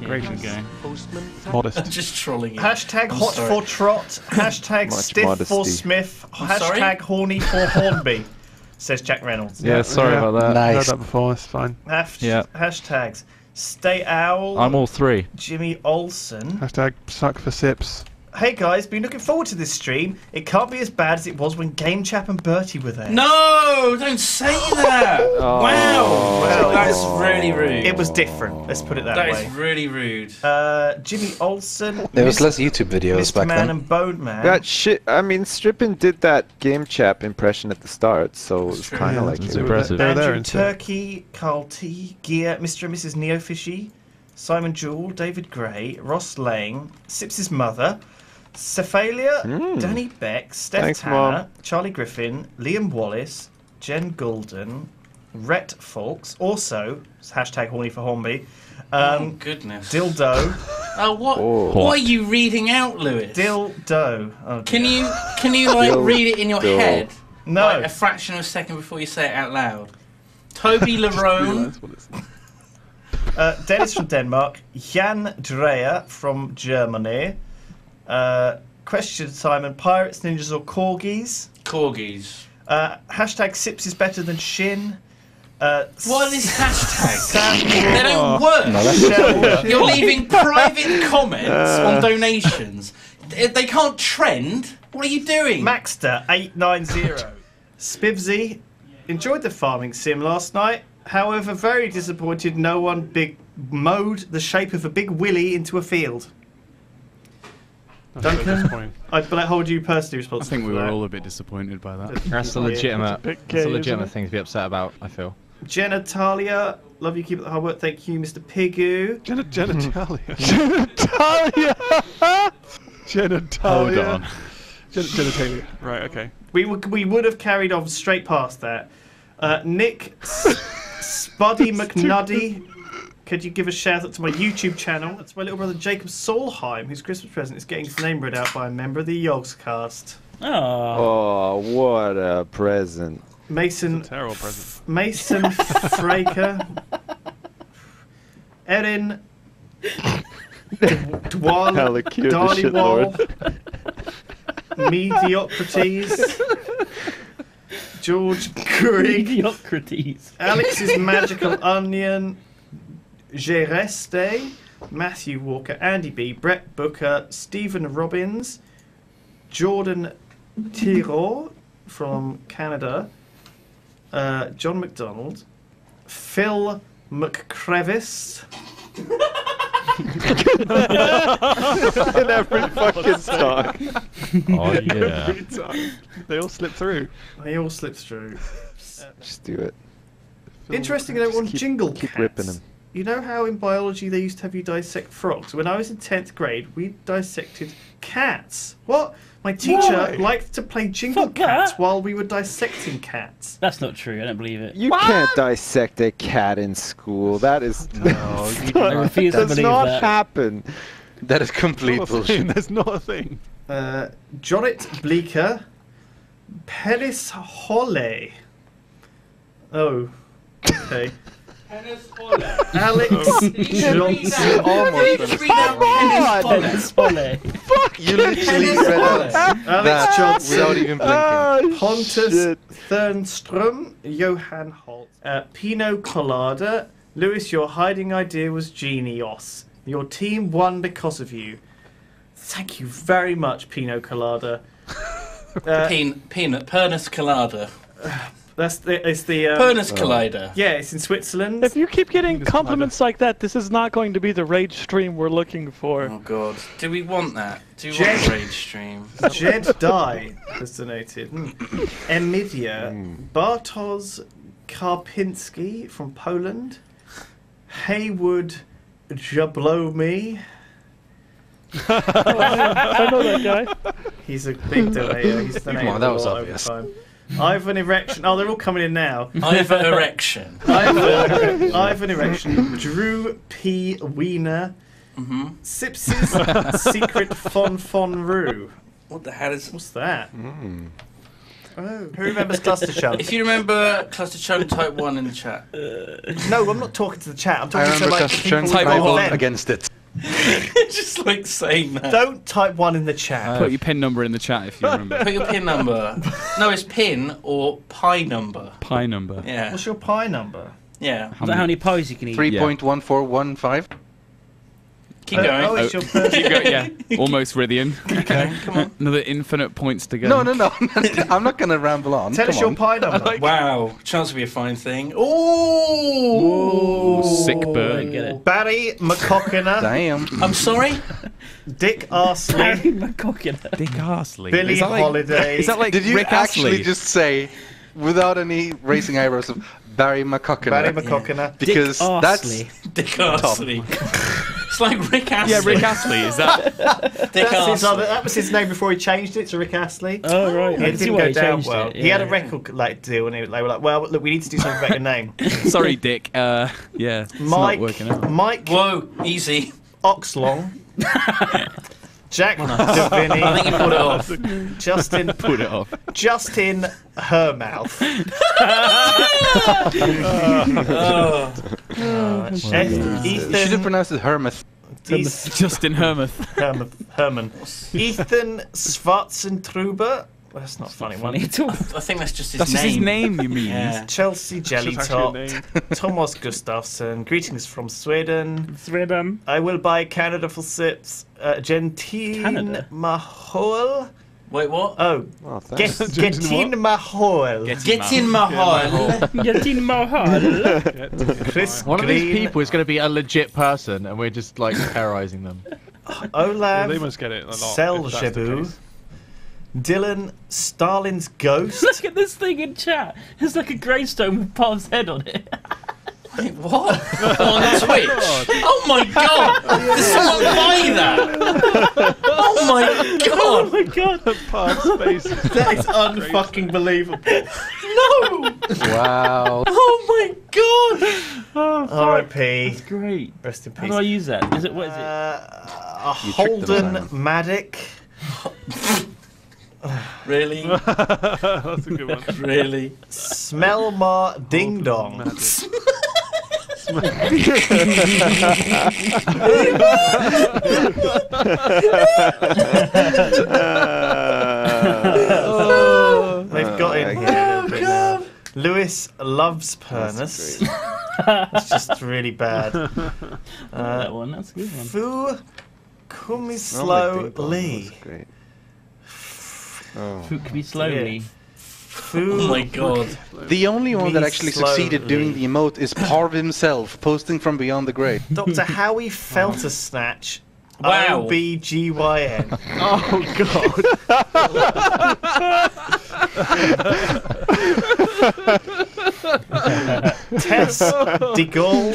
Great oh, go. Modest. Just trolling you. Hashtag I'm hot sorry. for Trott. Hashtag Much stiff for. Smith. I'm sorry? Hashtag horny for Hornby. Says Jack Reynolds. Yeah, sorry Yeah. about that. Nice. Heard that before. It's fine. Hash- Yeah. Hashtags. Stay owl. I'm all three. Jimmy Olsen. Hashtag suck for sips. Hey guys, been looking forward to this stream. It can't be as bad as it was when Game Chap and Bertie were there. No, don't say that. Oh. wow, Well, that's really rude. It was different. Let's put it that, That way. is really rude. Uh, Jimmy Olsen. There was less YouTube videos Mr. back Man then. and Bone Man. That shit. I mean, Strippin did that game chap impression at the start, so it's true. kind of Yeah, like it's it. impressive. They're there Andrew instead. Turkey, Carl T, Gear, Mr. and Mrs. Neofishy, Simon Jewell, David Gray, Ross Lang, Sips' mother, Cephalia, Mm. Danny Beck, Steph Thanks, Tanner, Mom. Charlie Griffin, Liam Wallace, Jen Goulden, Rhett Folks, also hashtag horny for Hornby, oh um, goodness. Dildo, Oh what? Oh. What are you reading out, Lewis? Dildo. Oh, Can you can you like Dil- read it in your dil. head? No. Like a fraction of a second before you say it out loud. Toby Larone. That's what it's- Uh, Dennis from Denmark, Jan Dreyer from Germany. Uh, question Simon: Pirates, ninjas, or corgis? Corgis. Uh, hashtag Sips is better than Sjin. Uh, What are these hashtags? They don't work. No, You're leaving private comments on donations. They they can't trend. What are you doing? Maxter eight nine zero. Spivsy enjoyed the farming sim last night. However, very disappointed no one big mowed the shape of a big willy into a field. That's at Duncan? this point. I but I hold you personally responsible. I think we for were all a bit disappointed by that. That's a Yeah. legitimate, bit that's a legitimate thing to be upset about. I feel. Genitalia, love you, keep up the hard work. Thank you, Mr. Pigu. Gen- genitalia. genitalia. genitalia. Hold on. Gen- genitalia. Right. Okay. We would we would have carried on straight past that. Uh, Nick S- Spuddy McNuddy, could you give a shout out to my YouTube channel? That's my little brother Jacob Solheim, whose Christmas present is getting his name read out by a member of the Yogscast. Oh. Oh, what a present! Mason It's a terrible present. Mason Fraker. Erin Dwal Allocuted the shit Mediocrities. George Grigg. Mediocrities. Alex's Magical Onion. Gereste. Matthew Walker. Andy B. Brett Booker. Stephen Robbins. Jordan Tiro from Canada. Uh, John McDonald. Phil McCrevis. In every fucking talk. Oh yeah. Every time. They all slip through. They all slip through. Just do it. Interesting note on keep- jingle keep cats. ripping 'em. You know how in biology they used to have you dissect frogs? When I was in 10th grade, we dissected cats. What? My teacher Why? liked to play jingle Fuck cats that. while we were dissecting cats. That's not true. I don't believe it. You can't dissect a cat in school. That is No, you I refuse to does believe not that. happen. that is complete Not a bullshit. There's not a thing. Uh, Jonnet Bleeker. Peris Holle. Oh. Okay. Alex Johnson. Almost. Dennis Foley. You literally read out Alex that Johnson. without even blinking. Oh, Pontus shit. Thernström, Johan Holt, uh, Pino Collada. Lewis, your hiding idea was genius. Your team won because of you. Thank you very much, Pino Colada. Uh, Peen, peanut, Pernus Colada. That's the, it's the um, Pernus Collider. yeah, it's in Switzerland. If you keep getting This compliments like that, this is not going to be the rage stream we're looking for. Oh god. Do we want that? Do we Jen- want a rage stream? Jed Dye has donated. Emidia, Bartosz Karpinski from Poland, Haywood Jablomi. I know that guy. He's a big donator. He's donated on, that a was lot obvious. over time. Ivan Erection. Oh, they're all coming in now. I have an erection. Ivan, Ivan Erection. Drew P. Wiener. hmm Sips's Secret Fon Fon Roo. What the hell is? What's that? Mm. Who remembers Cluster Chunk? If you remember Cluster Chunk Type 1 in the chat. No, I'm not talking to the chat. I'm I talking to like Cluster people Chunk. who I got vote them. against it. Just like saying that. Don't type one in the chat. Put your pin number in the chat if you remember. Put your pin number. No, it's pin or pi number. Pi number. Yeah. What's your pi number? Yeah. Is that how many pies you can eat? Three point one four one five. Keep Oh, going. Oh, it's your first. Keep going, yeah. Almost Rythian. Okay, come on. Another infinite points to go. No, no, no. I'm not going to ramble on. Tell Come us your on. pi number. Wow. Chance to be a fine thing. Ooh. Sick Don't bird. get it. Barry McCockiner, Damn. I'm sorry? Dick Arsley, Harry McCockiner. Dick Arsley. Billy is that like, Holiday. Is that like Did you Rick actually Astley? just say, without any raising eyebrows, of Barry McCockiner? Barry McCockiner. because Dick that's Arsley. Dick Arsley. It's like Rick Astley. Yeah, Rick Astley. Is that? Dick That's his Arsley. other, that was his name before he changed it to Rick Astley. Oh right. I it can see didn't why go he down changed well. it. He had a yeah. record like deal, and he, they were like, "Well, look, we need to do something about your name." Sorry, Dick. Uh, yeah, it's Mike, not working out. Mike Whoa, easy. Oxlong, Jack I think Davini, you put it off. Justin Put it off. Justin Hermouth, Oh. Eth- You should have pronounced it Hermith. Eth- Justin Hermouth. Herman, Herman, Ethan Schwarzentruber. Well, that's not a funny one. Funny at all. I think that's just his That's name. just his name, you mean? Yeah. Chelsea Jelly It's actually Top. Thomas Gustafsson. Greetings from Sweden. Sweden. I will buy Canada for sips. Uh, Gentine Canada? Mahol. Wait, what? Oh, Oh, Get, in Gettin Mahol. Get in my hole. Yatin Mahal. Chris One of these people is going to be a legit person, and we're just like terrorizing them. Well, Olav they must get it a lot. if that's the Seljebu. case. Dylan Stalin's Ghost. Look at this thing in chat. It's like a gravestone with Palm's head on it. Wait, what? On Twitch? Oh my god! Did someone buy that? Oh my god! oh my god. Part space. that is unfucking believable. No! Wow. Oh my god! Oh, fuck. R.I.P. That's great. Rest in peace. How do I use that? Is it what is it? Uh, a You tricked them, Holden Simon. Maddock. Really? That's a good one. Really? Smelmar Ding Dong. Uh, They've got in okay. here a little bit now. Lewis loves Pernus. That's just really bad. that Uh, one. That's a good one. Fu Oh, my Kumislow Lee. that's Great. Oh. Who could be slowly? Fu. Oh my god. The only one that Me actually succeeded doing the emote is Parv himself, posting from beyond the grave. Dr. Howie Felter Snatch. Wow. O-B-G-Y-N. Oh god. Tess DeGaulle.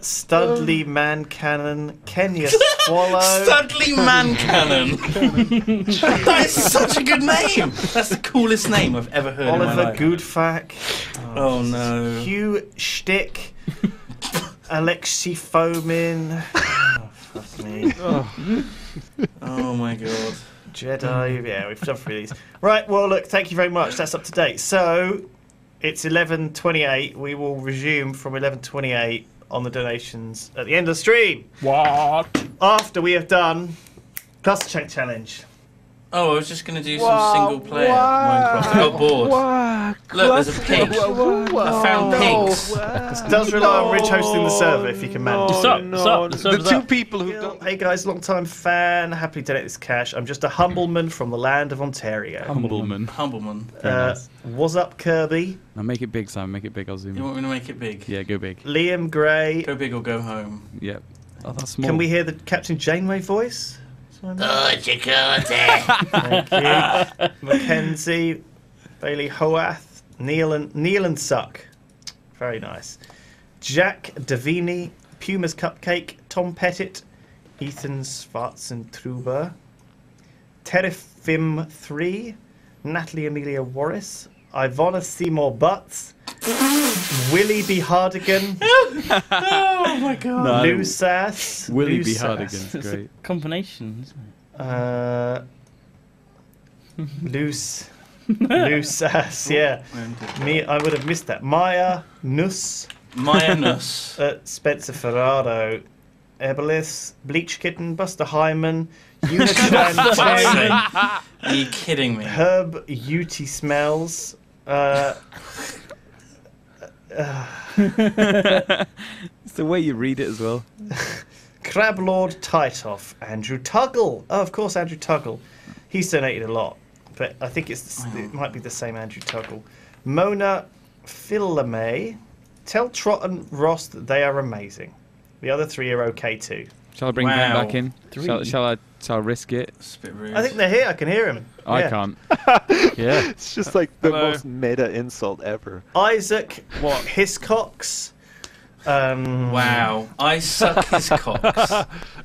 Studley Man Cannon. Kenya Swallow. Studley Man Cannon. that is such a good name. That's the coolest name I've ever heard Oliver. Goodfack. Oh, oh no. Hugh Shtick. Alexi Fomin. Oh, fuck me. Oh. oh my god. Jedi. Yeah, we've done through these. Right, well, look, thank you very much. That's up to date. So, it's 11.28. We will resume from 11.28 on the donations at the end of the stream. What? After we have done Cluster Check Challenge. Oh, I was just gonna do some single player Minecraft. I got bored. Look, there's a pig. I found pigs. This does rely on Rich hosting the server if you can manage. What's up? What's up? The The two up. people who don't. Hey guys, long time fan. Happy to donate this cash. I'm just a humbleman from the land of Ontario. Humbleman. Humbleman. Uh, what's up, Kirby? Now make it big, Simon. Make it big. I'll zoom You want me to make it big? Yeah, go big. Liam Gray. Go big or go home. Yep. Oh, that's small. Can we hear the Captain Janeway voice? Simon? Oh, Chakotay. Thank you. Mackenzie, Bailey Hoath, Neil and Neil and Suck. Very nice. Jack Davini, Puma's Cupcake, Tom Pettit, Ethan Svarts and Truber, Terifim 3, Natalie Amelia Warris, Ivana Seymour Butts, Willie B. Hardigan, oh my god. No, Lou Sass, Willie Lou B. Sass, Hardigan. It's a Great. combination, isn't it? Uh, Luce, Loose ass, yeah. Me, I would have missed that. Maya Nuss, Maya Nuss. uh, Spencer Ferraro, Ebelis, Bleach Kitten, Buster Hyman, Unichan Are you kidding me? Herb Uti Smells, uh, It's the way you read it as well. Crab Lord Titoff, Andrew Tuggle. Oh, of course, Andrew Tuggle. He's donated a lot, but I think it's oh, it might be the same Andrew Tuggle. Mona Philame. Tell Trott and Ross that they are amazing. The other three are okay too. Shall I bring Ben Wow. back in? Shall, shall I? Shall I'll risk it? It's a bit rude. I think they're here. I can hear him. I Yeah. can't. yeah. It's just like the Hello. most meta insult ever. Isaac what? Hiscox. Um, Wow. I suck his cocks.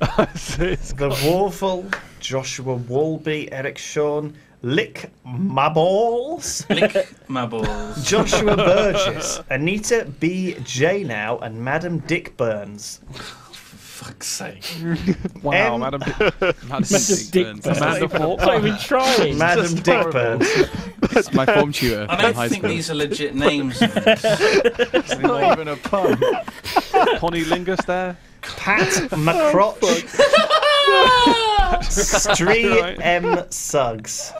The Warful, Joshua Walby, Eric Sean, Lick My Balls, Lick my balls. Joshua Burgess, Anita B. J. Now, and Madam Dick Burns. Fuck's sake. Wow, M- Madam. Madam Madam Dick Burns. Burns. Amanda Falk. Not even trying. Madam Dick That's my form tutor. I don't think school. these are legit names. It's not even a pun. Connie Lingus there. Pat McCrotch. Stree M. Suggs.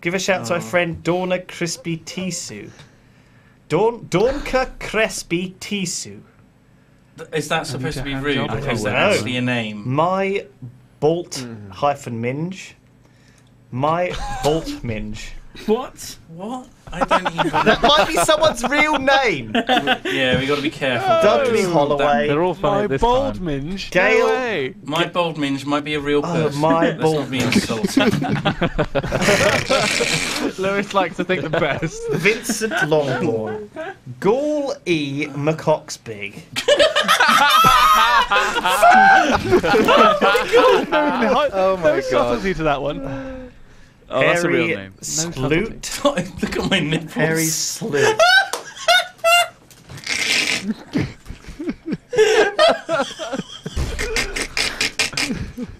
Give a shout to my oh. friend Dorna Crispy Tisu. Dawn, Dawnka Crispy Tisu. Is that supposed to be hand rude? Or is I that don't know. actually a name? My Bolt mm. hyphen Minge. My Bolt Minge. What? What? I don't even. That might be someone's real name. yeah, we got to be careful. Oh. Dudley Holloway. They're all funny My this bold time. minge. Gail- No way. My bald minge might be a real Oh, person. my Let's bald not be insulting. Lewis likes to think the best. Vincent Longbourn. Gaul E. McCoxby. Oh my god. Subtlety to that one. Oh, that's a real Harry name. Sloot. Look at my nipples. Harry Sloot.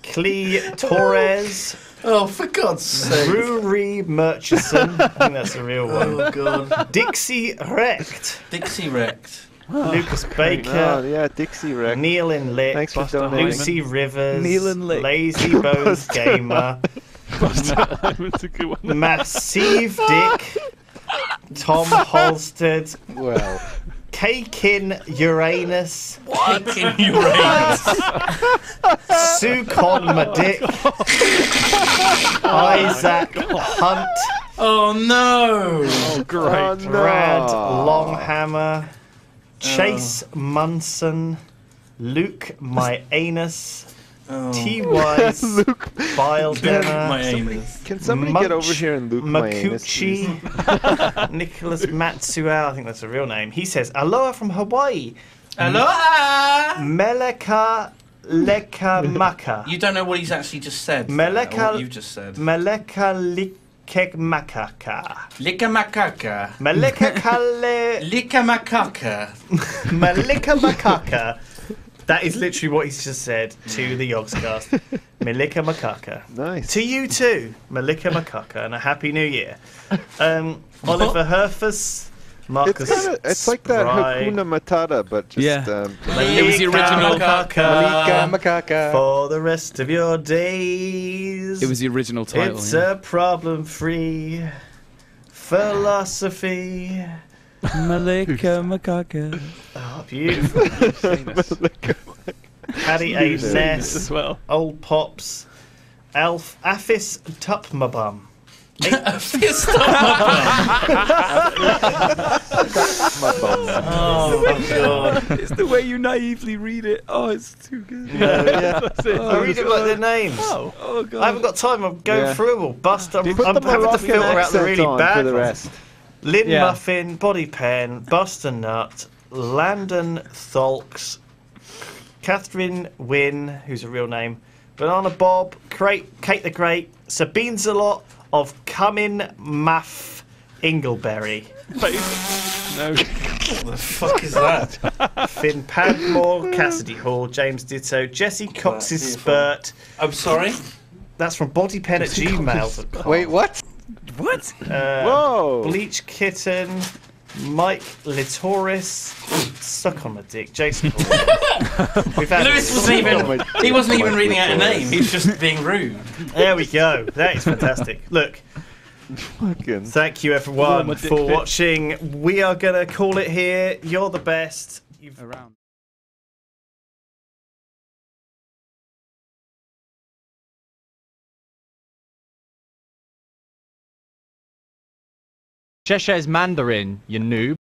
Clee Torres. Oh, for God's sake. Brewery Murchison. I think that's the real one. Oh, God. Dixie Wrecked. Dixie wrecked. Ah, Lucas Oh Baker. yeah, Dixie Wreck. Neil and Lick. Thanks for donating. Lucy Rivers. Neil and Lick. Lazy Bones Gamer. That's a good one. Massive Dick. Tom Holstead. Well, Cakin Uranus. Taking Uranus. Sue Conmadick. Oh Isaac Hunt. Oh, no. oh, oh no. Brad Longhammer. Chase oh. Munson. Luke My Anus. Oh. T Wise. Luke, Bile My Denner. anus. can somebody get over here and Luke my anus, please? Makuchi. Nicholas Matsuel. I think that's a real name. He says, Aloha from Hawaii. Aloha! Meleka Leka Maka. You don't know what he's actually just said. Meleka- What you've just said. Meleka Likekmakaka. Lika makaka. Meleka Kale. Lika makaka. Malika Makaka. That is literally what he's just said to the Yogscast. Malika Makaka. Nice. To you too, Malika Makaka, and a happy new year. Um, Oliver Herfus, Marcus. It's kind of it's like that Hakuna Matata, but just Yeah. um, It was the original- Malika Malika Makaka. Makaka. For the rest of your days. It was the original title. It's yeah. a problem-free philosophy. Malika Makaka. Oh, ah, beautiful. Paddy A. as well. Old Pops, Alf, Afis Tupmabum. Fist up my my bum. Oh, my God. it's the way you naively read it. Oh, it's too good. yeah. I read it like their names. Oh, oh god. I haven't got time. I'm going Yeah. through them all. Bust. I'm, Put I'm the having to Moroccan filter out the accent really on bad for the ones. rest. Lynn Yeah. Muffin, Body Pen, Buster Nut, Landon Tholks, Catherine Wynn, who's a real name, Banana Bob, Crate, Kate the Great, Sabine Zalot of Cumin Maff Ingleberry, No. What the fuck is that? Finn Padmore, Cassidy Hall, James Ditto, Jesse Cox's. Spurt. I'm sorry? That's from bodypen at gmail.com. Wait, what? What? Uh, Whoa! Bleach Kitten, Mike Litoris, suck on my dick, Jason. We've had Lewis wasn't even. My- He wasn't even reading out a name. He was just being rude. There we go. That is fantastic. Look, Fucking. thank you everyone for pic. watching. We are gonna call it here. You're the best. You've Around. Cheshire's Mandarin, you noob.